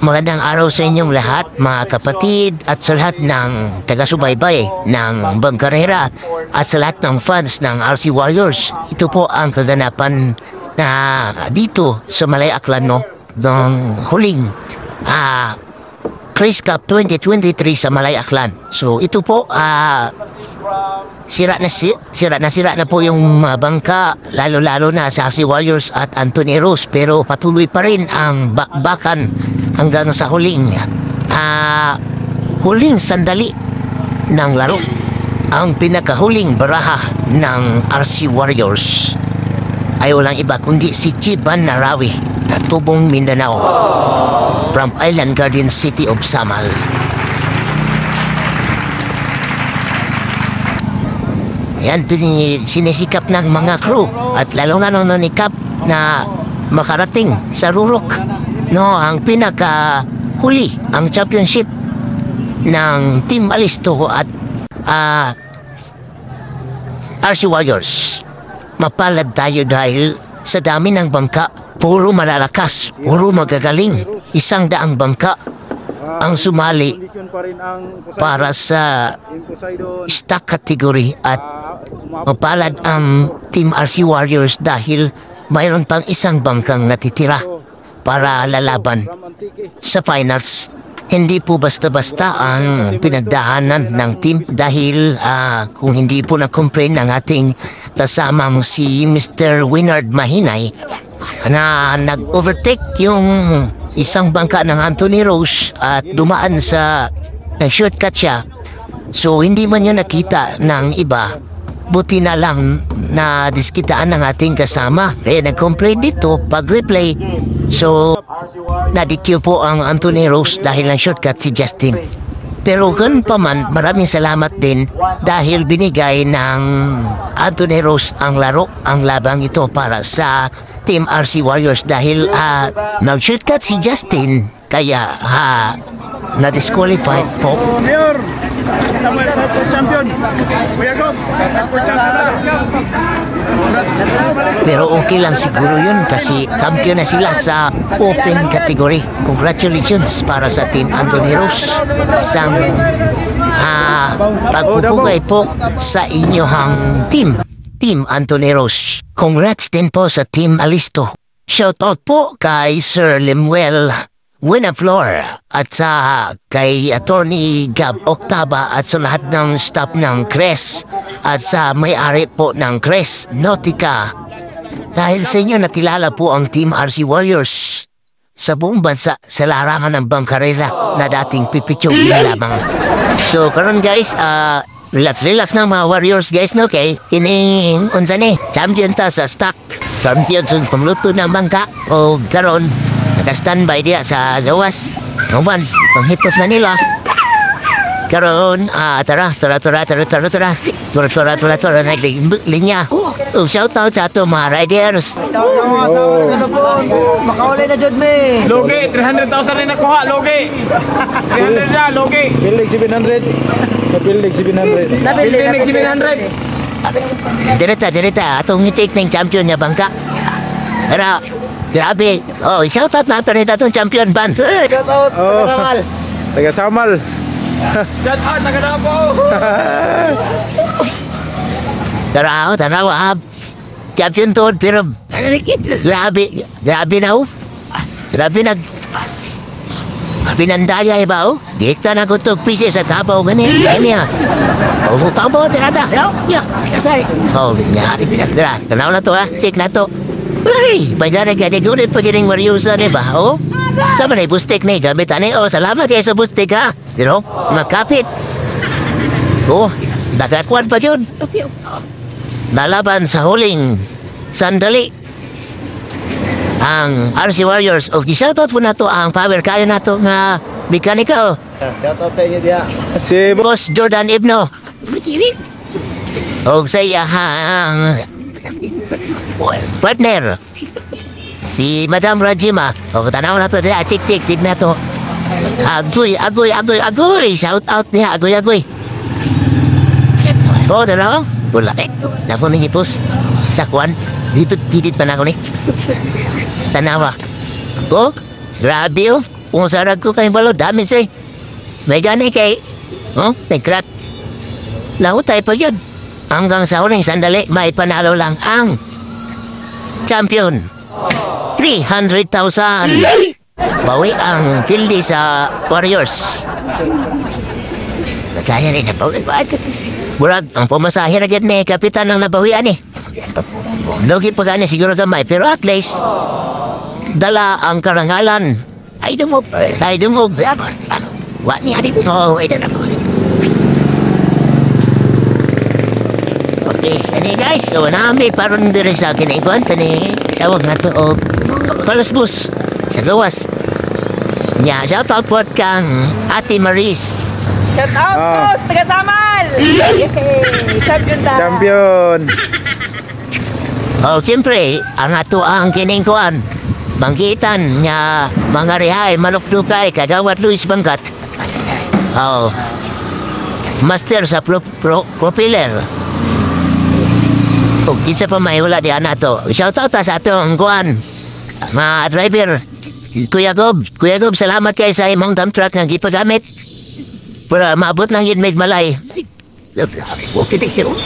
Magandang araw sa inyong lahat, mga kapatid, at sa lahat ng taga-subaybay ng Bangkarera at sa lahat ng fans ng RC Warriors. Ito po ang kaganapan na dito sa Malay Aklan, no? ng huling ah, Chris Cup 2023 sa Malay Aklan. So ito po, ah, sira na si, sira na sira na po yung mga bangka lalo-lalo na sa RC Warriors at Anthony Rose pero patuloy pa rin ang bakbakan hanggang sa huling ah, huling sandali ng laro ang pinakahuling baraha ng RC Warriors ay walang iba kundi si Chiban Narawi na tubong Mindanao from Island Garden City of Samal. Yan, pini- sinisikap ng mga crew at lalo na nung ni Cap na makarating sa Rurok. No, ang pinaka huli ang championship ng Team Alisto at ah, RC Warriors. Mapalad tayo dahil sa dami ng bangka, puro malalakas, puro magagaling. Isang daang bangka ang sumali para sa stock category at mapalad ang Team RC Warriors dahil mayroon pang isang bangkang natitira para lalaban sa finals. Hindi po basta-basta ang pinagdahanan ng team dahil ah, kung hindi po na-complain ng ating kasamang si Mr. Winard Mahinay na nag-overtake yung isang bangka ng Anthony Rose at dumaan sa nag-shortcut siya. So hindi man yun nakita ng iba Buti na lang na diskitaan ng ating kasama. Kaya nag-complain dito pag-replay. So, na-DQ po ang Anthony Rose dahil ng shortcut si Justin. Pero ganun pa man, maraming salamat din dahil binigay ng Anthony Rose ang laro, ang labang ito para sa Team RC Warriors dahil ah, nag-shortcut si Justin. Kaya ha, na-disqualified po Oh, Mayor! Champion. Kuya Gob. Pero okay lang siguro yun kasi champion na sila sa open category. Congratulations para sa Team Anthony Rose. Isang ah, pagpupugay po sa inyong team. Team Anthony Rose. Congrats din po sa Team Alisto. Shoutout po kay Sir Lemuel Winaflor at sa kay Attorney Gab Octava at sa lahat ng staff ng CRES at sa may-ari po ng CRES Nautica. Dahil sa inyo nakilala po ang Team RC Warriors sa buong bansa sa larangan ng bangkarela na dating pipitsong lamang. So karon guys, ah relax relax na mga warriors guys no kay ining unsa ni champion ta sa stock champion sa pamluto ng bangka o karon naka-standby diya sa gawas Numan, panghitos na nila karon ah tara tara tara tara tara tara tara tara tara tara na linya oh shout out sa ato mga riders Makaulay na jud me. Logi, 300,000 rin nakuha, Logi. 300 na, Logi. Building 700. Sa building 700. Building 700. Direta, direta. Atong check ng champion niya bangka. Pero, Grabe. Oh, shoutout natin ito itong champion band. Shoutout, oh. Tagasamal. Tagasamal. Shoutout, Tagadapo. Tanaw, tanaw, ah. Champion to, pero grabe, grabe na ho. Grabe nag... Pinandaya eh, iba ho. Oh. Dikta na ko to pieces at kapaw gani. Gani ha. Oh, pangbo, tinata. Hello? Yeah, sorry. Oh, nangyari. Tanaw na to ha. Check na to. Ay, bayari ka di gulit pa gining mariusa di ba? Oh? Sa man ay bustik na gamit ani? Oh, salamat kayo sa bustik ha. Pero, magkapit. Oh, nagakwan pa yun. Nalaban sa huling sandali ang RC Warriors of shoutout po na to ang power kayo na to nga mekanika oh. Shoutout sa inyo diha. Si Boss Jordan Ibno o sa iyahang partner si Madam Rajima. O tanaw na to diya chik chik chik na to. Agoy agoy agoy agoy. Shout out niya. Agoy agoy. Oh tanaw. Wala. Eh Dako ni ipos sa kwan. Dito pidit pa na ako ni. Tanawa oh grabe oh. Kung sarag ko kay balo, dami say. May gani kay, oh, may crack. Lahu tayo pa yun. Hanggang sa huling sandali, may panalo lang ang champion. 300,000. Bawi ang Fildi sa Warriors. Kaya rin na bawi. Murag, ang pumasahe na ni Kapitan ng nabawian eh. Logi pa gani siguro gamay, pero at least, dala ang karangalan. Ay dumog, ay dumog. Wa ni hari oh, ito na po. Kani guys, so nami paron diri sa kinikuan kani tawag na to og palusbus sa luwas. Nya, shout out po kang Ate Maris. Shout out taga Samal! Yay! Champion ta! Champion. Oh, siyempre, ang ato ang kiningkuan. Banggitan nga mga rehay, manukdukay, kagawat Luis Bangkat. Oh, master sa pro, pro, propeller. O, isa pa may wala di ana to. Shout out sa ato ang kuan. Mga driver, Kuya Gob, Kuya Gob, salamat kay sa imong dump truck nga gipagamit. Para maabot lang yun may malay.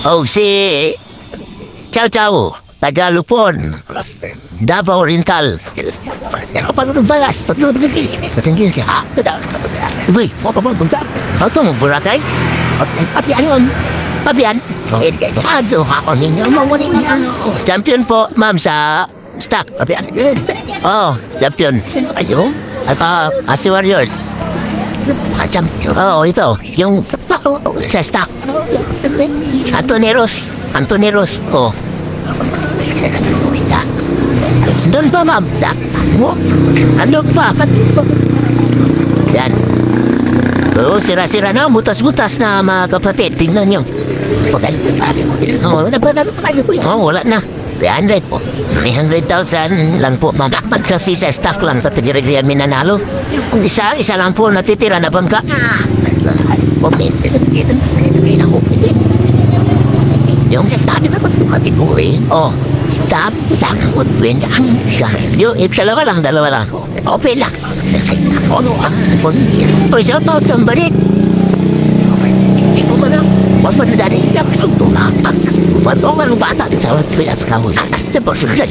Oh, si Ciao Ciao, taga Lupon, Davao Oriental. Balas? Paano nung balas? Patingin siya. Ha? Uy, mo pa mo punta. Ito mo, Boracay? Papian yun. Papian. Ano ako ninyo? Ano. Champion po, ma'am, sa stock. Papian. Oh, champion. Ayo. Aka, asi warriors. Ah, champion. Oo, ito. Yung sa stock. Antoneros. Antoneros. Oh. Doon pa, ma'am. Sa? Ano pa? Yan. Oo, sira-sira na. Butas-butas na, mga kapatid. Tingnan nyo. Pagkali. Oo, wala pa na. Oo, wala na. 300 po. 300,000 lang po, ma'am. Dapat kasi sa staff lang. Giri kami nanalo. Ang isa, isa lang po natitira na bangka. Puminti. Sabihin ako. Yung di ba pati ko eh? Oh, staff, sa good friend, ang siya. Yung, eh, dalawa lang, dalawa lang. Okay lang. Ano ang punir? O, shout out ang balit. Hindi ko man lang. Mas madadari lang sa tumapak. Matungan ng bata sa Pilas Kahoy. Sa porsigan,